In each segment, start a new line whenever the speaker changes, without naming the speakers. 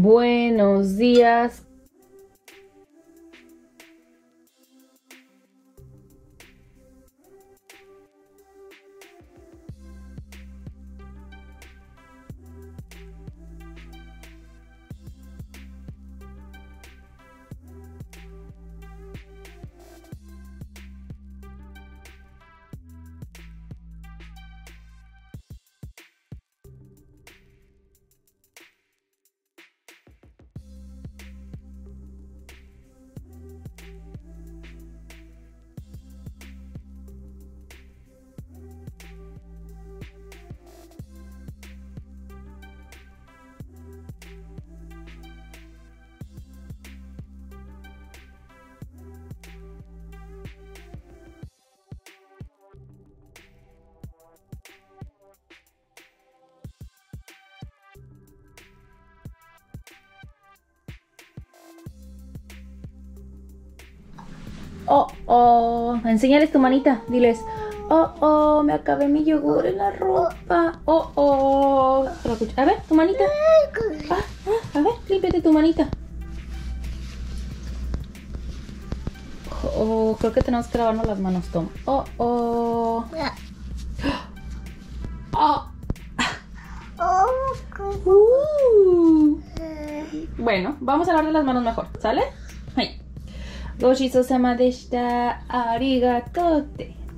Buenos días. Oh, oh. Enséñales tu manita. Diles. Oh, oh, me acabé mi yogur en la ropa. Oh, oh. A ver, tu manita. Ah, ah, a ver, límpiate tu manita. Oh, creo que tenemos que lavarnos las manos, Tom. Oh, oh. Oh. Uh. Bueno, vamos a lavarle las manos mejor, ¿sale? Ahí. Goshiso sama deshita. Arigato.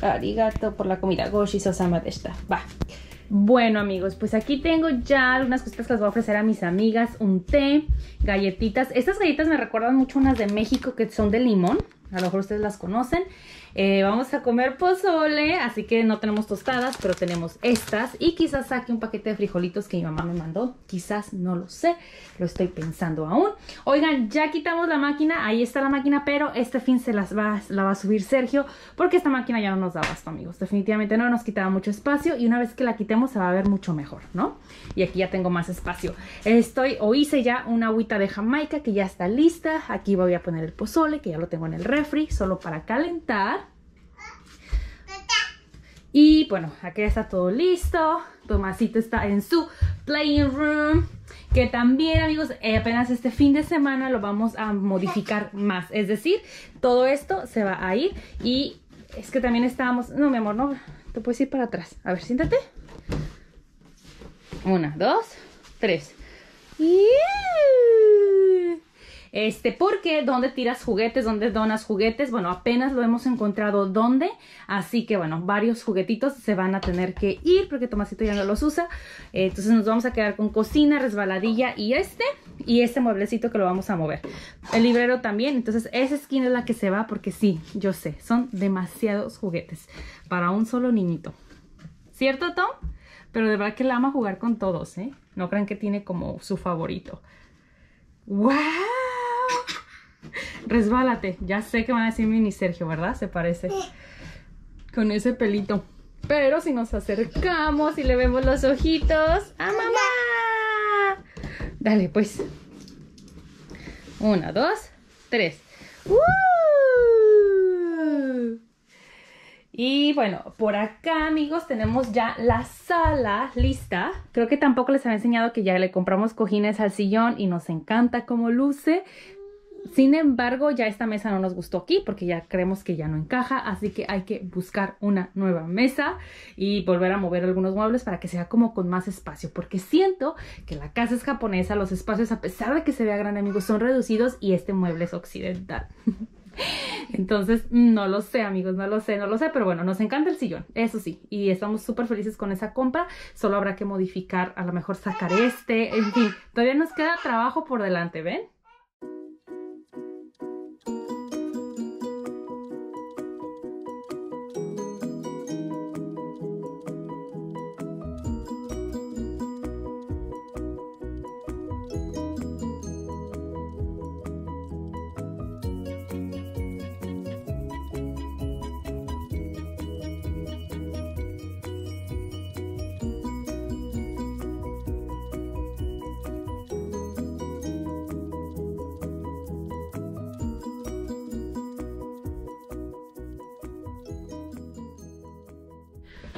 Arigato por la comida. Goshiso sama deshita. Va. Bueno amigos, pues aquí tengo ya algunas cositas que les voy a ofrecer a mis amigas. Un té, galletitas. Estas galletas me recuerdan mucho unas de México que son de limón. A lo mejor ustedes las conocen. Eh, vamos a comer pozole, así que no tenemos tostadas, pero tenemos estas. Y quizás saque un paquete de frijolitos que mi mamá me mandó. Quizás, no lo sé, lo estoy pensando aún. Oigan, ya quitamos la máquina, ahí está la máquina, pero este fin se las va, la va a subir Sergio, porque esta máquina ya no nos da basto, amigos. Definitivamente no nos quitaba mucho espacio y una vez que la quitemos se va a ver mucho mejor, ¿no? Y aquí ya tengo más espacio. Estoy, o hice ya una agüita de Jamaica que ya está lista. Aquí voy a poner el pozole, que ya lo tengo en el refri, solo para calentar. Y bueno, aquí está todo listo. Tomasito está en su playing room. Que también, amigos, eh, apenas este fin de semana lo vamos a modificar más. Es decir, todo esto se va a ir. Y es que también estábamos... No, mi amor, no. Te puedes ir para atrás. A ver, siéntate. Una, dos, tres. Y... Este, porque ¿dónde tiras juguetes? ¿Dónde donas juguetes? Bueno, apenas lo hemos encontrado dónde. Así que bueno, varios juguetitos se van a tener que ir porque Tomasito ya no los usa. Entonces nos vamos a quedar con cocina, resbaladilla y este. Y este mueblecito que lo vamos a mover. El librero también. Entonces esa esquina es la que se va porque sí, yo sé, son demasiados juguetes para un solo niñito. ¿Cierto, Tom? Pero de verdad que la ama jugar con todos, ¿eh? No crean que tiene como su favorito. ¡Wow! Resbálate. Ya sé que van a decir mini Sergio, ¿verdad? Se parece. Con ese pelito. Pero si nos acercamos y le vemos los ojitos. ¡A mamá! Dale, pues. Una, dos, tres. Y bueno, por acá, amigos, tenemos ya la sala lista. Creo que tampoco les había enseñado que ya le compramos cojines al sillón y nos encanta cómo luce. Sin embargo, ya esta mesa no nos gustó aquí porque ya creemos que ya no encaja, así que hay que buscar una nueva mesa y volver a mover algunos muebles para que sea como con más espacio, porque siento que la casa es japonesa, los espacios a pesar de que se vea grande, amigos, son reducidos y este mueble es occidental. Entonces, no lo sé, amigos, no lo sé, no lo sé, pero bueno, nos encanta el sillón, eso sí, y estamos súper felices con esa compra, solo habrá que modificar, a lo mejor sacar este, en fin, todavía nos queda trabajo por delante, ¿ven?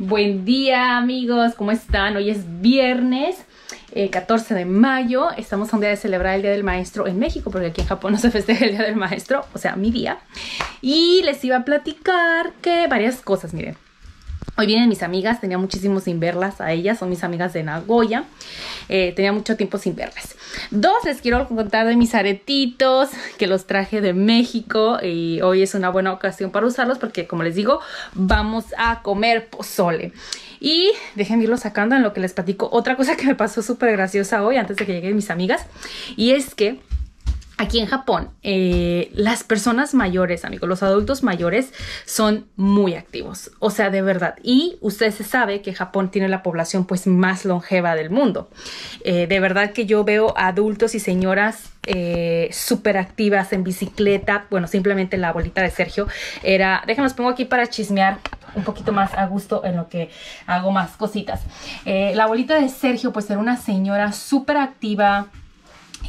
Buen día amigos, ¿cómo están? Hoy es viernes 14 de mayo. Estamos a un día de celebrar el Día del Maestro en México, porque aquí en Japón no se festeja el Día del Maestro, o sea, mi día. Y les iba a platicar que varias cosas, miren. Hoy vienen mis amigas, tenía muchísimo sin verlas a ellas, son mis amigas de Nagoya. Eh, tenía mucho tiempo sin verlas. Dos, les quiero contar de mis aretitos que los traje de México y hoy es una buena ocasión para usarlos porque como les digo, vamos a comer pozole. Y déjenme irlo sacando en lo que les platico. Otra cosa que me pasó súper graciosa hoy antes de que lleguen mis amigas y es que Aquí en Japón, eh, las personas mayores, amigos, los adultos mayores son muy activos, o sea, de verdad. Y usted se sabe que Japón tiene la población pues más longeva del mundo. Eh, de verdad que yo veo adultos y señoras eh, súper activas en bicicleta. Bueno, simplemente la abuelita de Sergio era, déjenlos pongo aquí para chismear un poquito más a gusto en lo que hago más cositas. la abuelita de Sergio pues era una señora súper activa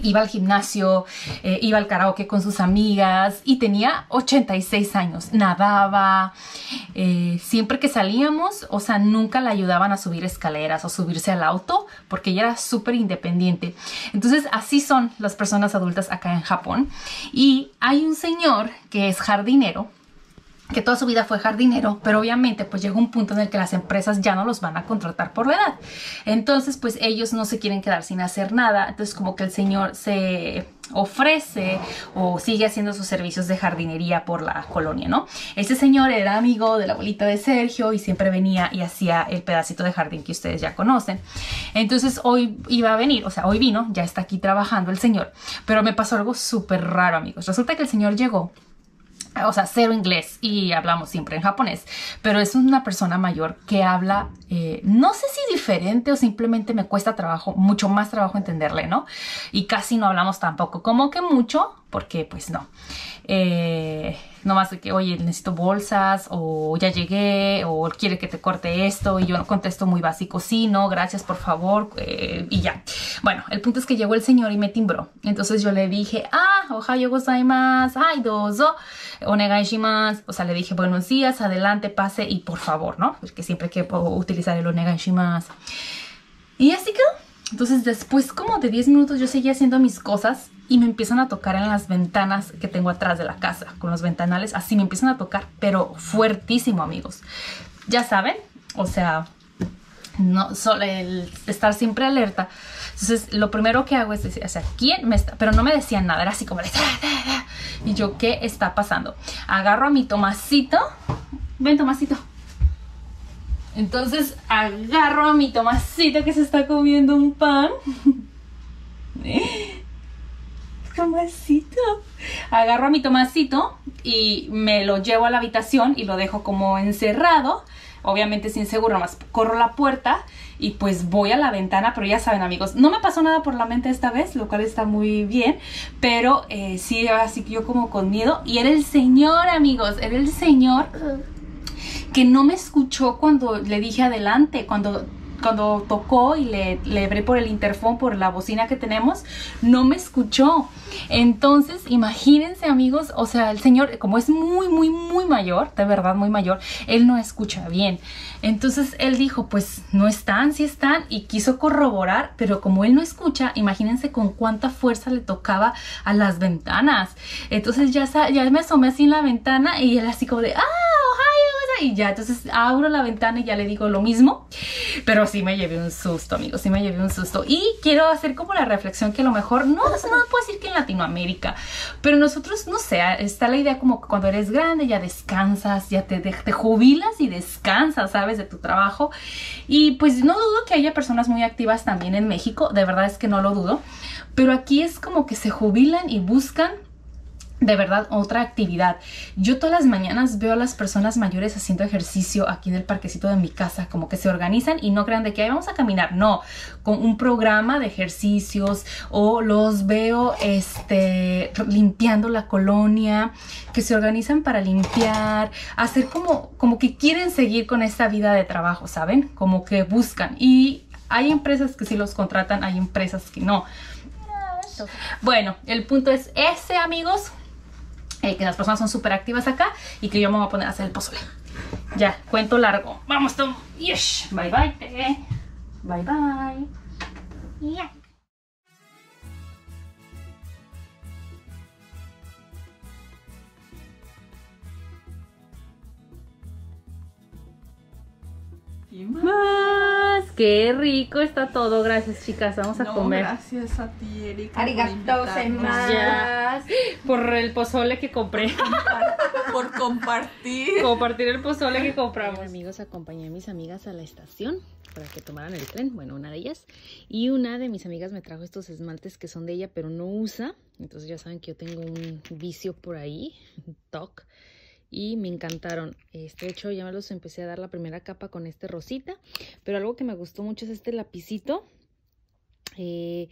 iba al gimnasio, eh, iba al karaoke con sus amigas y tenía 86 años, nadaba, eh, siempre que salíamos, o sea, nunca la ayudaban a subir escaleras o subirse al auto porque ella era súper independiente. Entonces, así son las personas adultas acá en Japón. Y hay un señor que es jardinero, que toda su vida fue jardinero, pero obviamente pues llega un punto en el que las empresas ya no los van a contratar por la edad. Entonces pues ellos no se quieren quedar sin hacer nada, entonces como que el señor se ofrece o sigue haciendo sus servicios de jardinería por la colonia, ¿no? Este señor era amigo de la abuelita de Sergio y siempre venía y hacía el pedacito de jardín que ustedes ya conocen. Entonces hoy iba a venir, o sea, hoy vino, ya está aquí trabajando el señor, pero me pasó algo súper raro, amigos. Resulta que el señor llegó o sea, cero inglés y hablamos siempre en japonés, pero es una persona mayor que habla, eh, no sé si diferente o simplemente me cuesta trabajo, mucho más trabajo entenderle, ¿no? Y casi no hablamos tampoco, como que mucho, porque pues no. Eh, no más de que, oye, necesito bolsas, o ya llegué, o quiere que te corte esto, y yo contesto muy básico, sí, no, gracias, por favor, eh, y ya. Bueno, el punto es que llegó el señor y me timbró. Entonces yo le dije, ah, ohayo gozaimasu, ay, dozo, onegai. O sea, le dije, buenos días, adelante, pase, y por favor, ¿no? Porque siempre que puedo utilizar el onegai. Y así quedó. Entonces después como de 10 minutos yo seguía haciendo mis cosas y me empiezan a tocar en las ventanas que tengo atrás de la casa, con los ventanales, así me empiezan a tocar, pero fuertísimo amigos. Ya saben, o sea, no solo el estar siempre alerta. Entonces lo primero que hago es decir, o sea, ¿quién me está? Pero no me decían nada, era así como de... Y yo, ¿qué está pasando? Agarro a mi Tomasito. Ven, Tomasito entonces agarro a mi Tomasito que se está comiendo un pan. Tomasito. Agarro a mi Tomasito y me lo llevo a la habitación y lo dejo como encerrado. Obviamente sin seguro, más corro la puerta y pues voy a la ventana, pero ya saben amigos, no me pasó nada por la mente esta vez, lo cual está muy bien, pero eh, sí, así que yo como con miedo. Y era el señor amigos, era el señor que no me escuchó cuando le dije adelante, cuando cuando tocó y le, le por el interfón, por la bocina que tenemos, no me escuchó. Entonces, imagínense amigos, o sea, el señor, como es muy, muy, muy mayor, de verdad muy mayor, él no escucha bien. Entonces él dijo, pues no están, sí están, y quiso corroborar, pero como él no escucha, imagínense con cuánta fuerza le tocaba a las ventanas. Entonces ya, ya me asomé así en la ventana y él así como de, ah, y ya, entonces abro la ventana y ya le digo lo mismo, pero sí me llevé un susto, amigos, sí me llevé un susto. Y quiero hacer como la reflexión que a lo mejor, no, no puedo decir que en Latinoamérica, pero nosotros, no sé, está la idea como que cuando eres grande ya descansas, ya te, te jubilas y descansas, ¿sabes? De tu trabajo. Y pues no dudo que haya personas muy activas también en México, de verdad es que no lo dudo, pero aquí es como que se jubilan y buscan de verdad otra actividad. Yo todas las mañanas veo a las personas mayores haciendo ejercicio aquí en el parquecito de mi casa, como que se organizan y no crean de que vamos a caminar, no, con un programa de ejercicios o los veo este limpiando la colonia, que se organizan para limpiar, hacer como como que quieren seguir con esta vida de trabajo, ¿saben? Como que buscan y hay empresas que sí los contratan, hay empresas que no. Bueno, el punto es ese, amigos. Eh, que las personas son súper activas acá y que yo me voy a poner a hacer el pozole. Ya, cuento largo. Vamos, Tom. Yes. Bye, bye, Bye, bye.
Y más.
Más. Qué rico está todo. Gracias, chicas. Vamos a
No,
comer.
Gracias a ti, Erika.
gozaimasu.
Ya. Por el pozole que compré.
Por compartir.
Compartir el pozole que compramos.
amigos, acompañé a mis amigas a la estación para que tomaran el tren, bueno, una de ellas. Y una de mis amigas me trajo estos esmaltes que son de ella, pero no usa. Entonces ya saben que yo tengo un vicio por ahí, un TOC. Y me encantaron. Este, hecho, ya me los empecé a dar la primera capa con este rosita. Pero algo que me gustó mucho es este lapicito. Eh,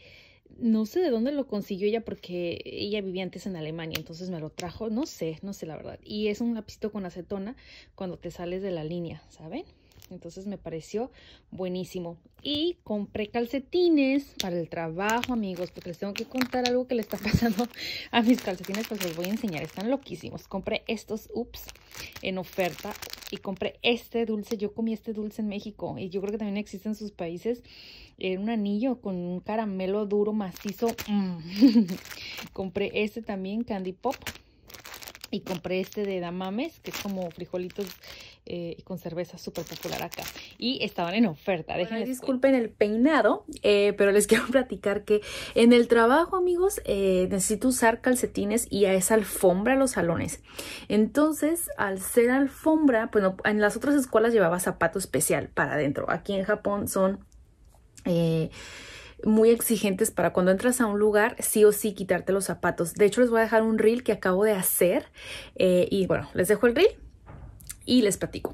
no sé de dónde lo consiguió ella porque ella vivía antes en Alemania, entonces me lo trajo, no sé, no sé la verdad. Y es un lapicito con acetona cuando te sales de la línea, ¿saben? Entonces me pareció buenísimo. Y compré calcetines para el trabajo, amigos, porque les tengo que contar algo que le está pasando a mis calcetines, pues les voy a enseñar. Están loquísimos. Compré estos, ups, en oferta. Y compré este dulce. Yo comí este dulce en México. Y yo creo que también existe en sus países. Era un anillo con un caramelo duro, macizo. Mm. compré este también, Candy Pop. Y compré este de Damames, que es como frijolitos eh, con cerveza súper popular acá. Y estaban en oferta.
Bueno, disculpen el peinado, eh, pero les quiero platicar que en el trabajo, amigos, eh, necesito usar calcetines y a esa alfombra los salones. Entonces, al ser alfombra, bueno, en las otras escuelas llevaba zapato especial para adentro. Aquí en Japón son muy exigentes para cuando entras a un lugar, sí o sí quitarte los zapatos. De hecho, les voy a dejar un reel que acabo de hacer. eh, y bueno, les dejo el reel y les platico.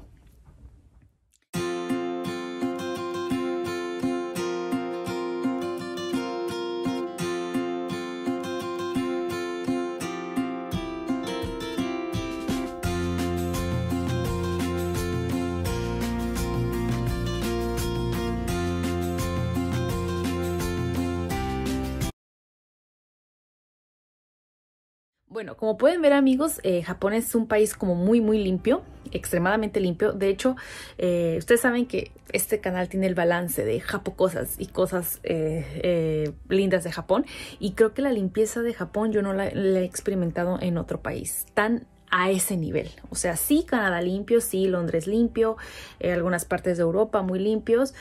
Bueno, como pueden ver amigos, eh, Japón es un país como muy muy limpio, extremadamente limpio. De hecho, eh, ustedes saben que este canal tiene el balance de Japocosas y cosas eh, eh, lindas de Japón. Y creo que la limpieza de Japón yo no la, la he experimentado en otro país tan a ese nivel. O sea, sí, Canadá limpio, sí, Londres limpio, algunas partes de Europa muy limpios.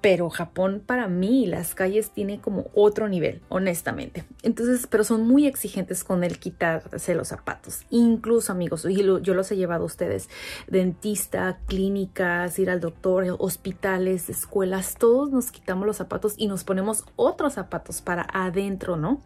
Pero Japón para mí las calles tiene como otro nivel, honestamente. Entonces, pero son muy exigentes con el quitarse los zapatos. Incluso amigos, y yo los he llevado a ustedes, dentista, clínicas, ir al doctor, hospitales, escuelas, todos nos quitamos los zapatos y nos ponemos otros zapatos para adentro, ¿no?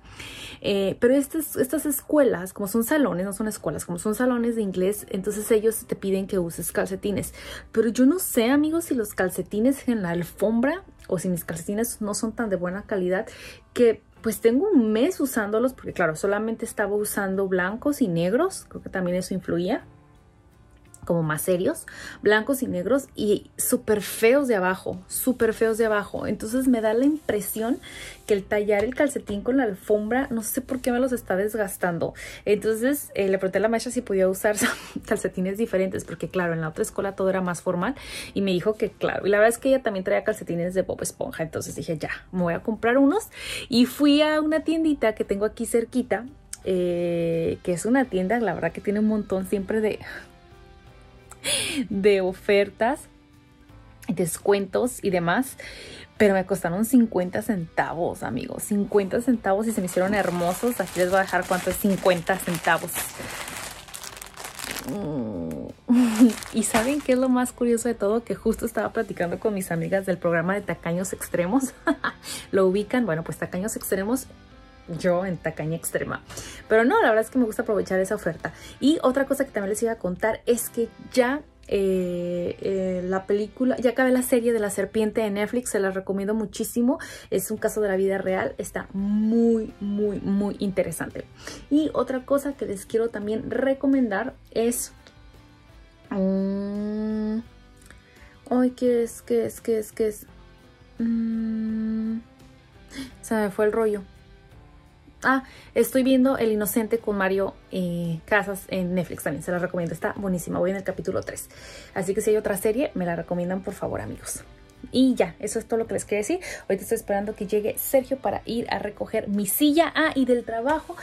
Eh, pero estas, estas escuelas, como son salones, no son escuelas, como son salones de inglés, entonces ellos te piden que uses calcetines. Pero yo no sé, amigos, si los calcetines en la alfombra o si mis calcetines no son tan de buena calidad que pues tengo un mes usándolos porque claro, solamente estaba usando blancos y negros, creo que también eso influía como más serios, blancos y negros y súper feos de abajo, súper feos de abajo. Entonces me da la impresión que el tallar el calcetín con la alfombra, no sé por qué me los está desgastando. Entonces eh, le pregunté a la maestra si podía usar calcetines diferentes, porque claro, en la otra escuela todo era más formal y me dijo que claro. Y la verdad es que ella también traía calcetines de Bob Esponja, entonces dije ya, me voy a comprar unos. Y fui a una tiendita que tengo aquí cerquita, eh, que es una tienda, la verdad que tiene un montón siempre de de ofertas, descuentos y demás. Pero me costaron 50 centavos, amigos. 50 centavos y se me hicieron hermosos. Aquí les voy a dejar cuánto es 50 centavos. Mm. Y saben qué es lo más curioso de todo, que justo estaba platicando con mis amigas del programa de Tacaños Extremos. Lo ubican, bueno, pues Tacaños Extremos yo en tacaña extrema. Pero no, la verdad es que me gusta aprovechar esa oferta. Y otra cosa que también les iba a contar es que ya eh, eh, la película, ya acabé la serie de la serpiente de Netflix, se la recomiendo muchísimo. Es un caso de la vida real, está muy, muy, muy interesante. Y otra cosa que les quiero también recomendar es... mm, Ay, ¿qué es? ¿Qué es? ¿Qué es? ¿Qué es? Mm, se me fue el rollo. Ah, estoy viendo El Inocente con Mario eh, Casas en Netflix también. Se la recomiendo. Está buenísima. Voy en el capítulo 3. Así que si hay otra serie, me la recomiendan por favor, amigos. Y ya, eso es todo lo que les quería decir. Ahorita estoy esperando que llegue Sergio para ir a recoger mi silla. Ah, y del trabajo.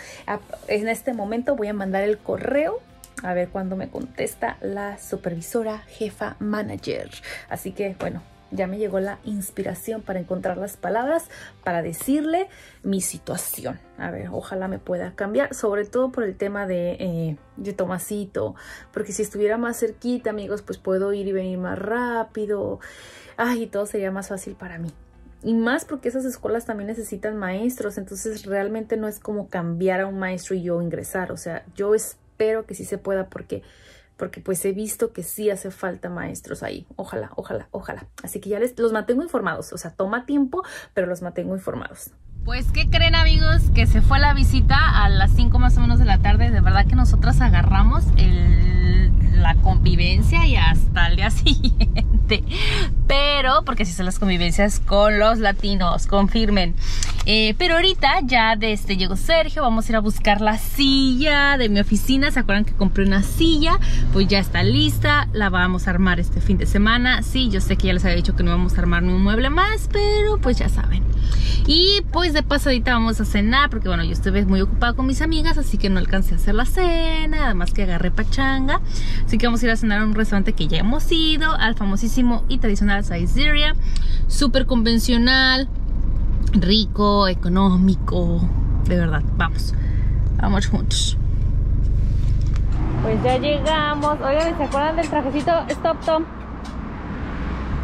En este momento voy a mandar el correo a ver cuándo me contesta la supervisora jefa manager. Así que bueno, ya me llegó la inspiración para encontrar las palabras para decirle mi situación. A ver, ojalá me pueda cambiar, sobre todo por el tema de, eh, de Tomasito, porque si estuviera más cerquita, amigos, pues puedo ir y venir más rápido. Ay, todo sería más fácil para mí. Y más porque esas escuelas también necesitan maestros, entonces realmente no es como cambiar a un maestro y yo ingresar. O sea, yo espero que sí se pueda porque porque pues he visto que sí hace falta maestros ahí. Ojalá, ojalá, ojalá. Así que ya les los mantengo informados. O sea, toma tiempo, pero los mantengo informados. Pues, ¿qué creen amigos? Que se fue la visita a las 5 más o menos de la tarde. De verdad que nosotras agarramos la convivencia y hasta el día siguiente. Pero, porque si son las convivencias con los latinos, confirmen. Eh, pero ahorita ya desde este llegó Sergio, vamos a ir a buscar la silla de mi oficina. ¿Se acuerdan que compré una silla? Pues ya está lista, la vamos a armar este fin de semana. Sí, yo sé que ya les había dicho que no vamos a armar ni un mueble más, pero pues ya saben. Y pues de pasadita vamos a cenar, porque bueno, yo estuve muy ocupada con mis amigas, así que no alcancé a hacer la cena, además que agarré pachanga. Así que vamos a ir a cenar a un restaurante que ya hemos ido, al famosísimo y tradicional Sizeria. Súper convencional, rico, económico, de verdad, vamos, vamos juntos. Pues ya llegamos. Oigan, ¿se acuerdan del trajecito Stop Tom?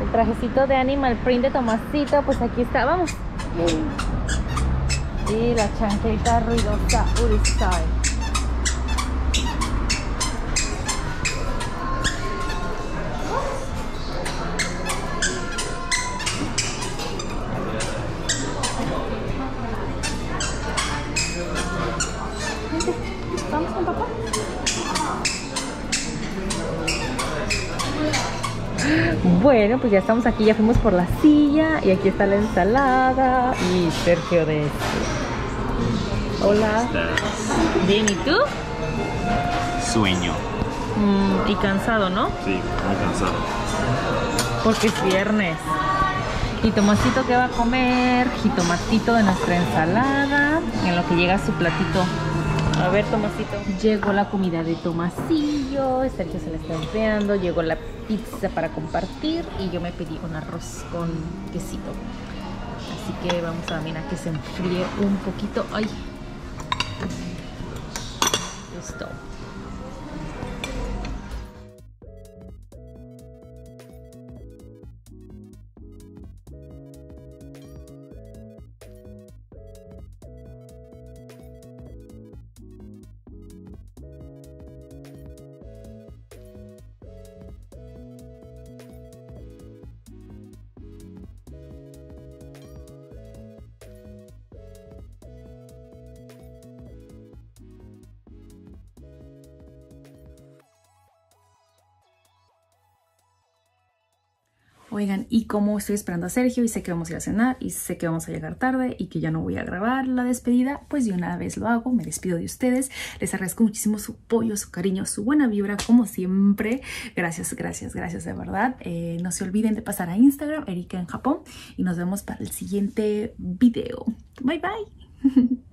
El trajecito de Animal Print de Tomasito, pues aquí está, vamos. Y la chanqueta ruidosa Urisai. Bueno, pues ya estamos aquí, ya fuimos por la silla y aquí está la ensalada y Sergio de este. Hola. Bien, ¿y tú?
Sueño.
Mm, y cansado, ¿no?
Sí, muy cansado.
Porque es viernes. Jitomatito que va a comer, jitomatito de nuestra ensalada, en lo que llega su platito a ver, Tomasito. Llegó la comida de Tomasillo. Sergio se la está enfriando. Llegó la pizza para compartir. Y yo me pedí un arroz con quesito. Así que vamos a mirar que se enfríe un poquito. ¡Ay! Listo. Oigan, y como estoy esperando a Sergio y sé que vamos a ir a cenar y sé que vamos a llegar tarde y que ya no voy a grabar la despedida, pues de una vez lo hago, me despido de ustedes. Les agradezco muchísimo su apoyo, su cariño, su buena vibra, como siempre. Gracias, gracias, gracias de verdad. Eh, no se olviden de pasar a Instagram, Erika en Japón, y nos vemos para el siguiente video. Bye, bye.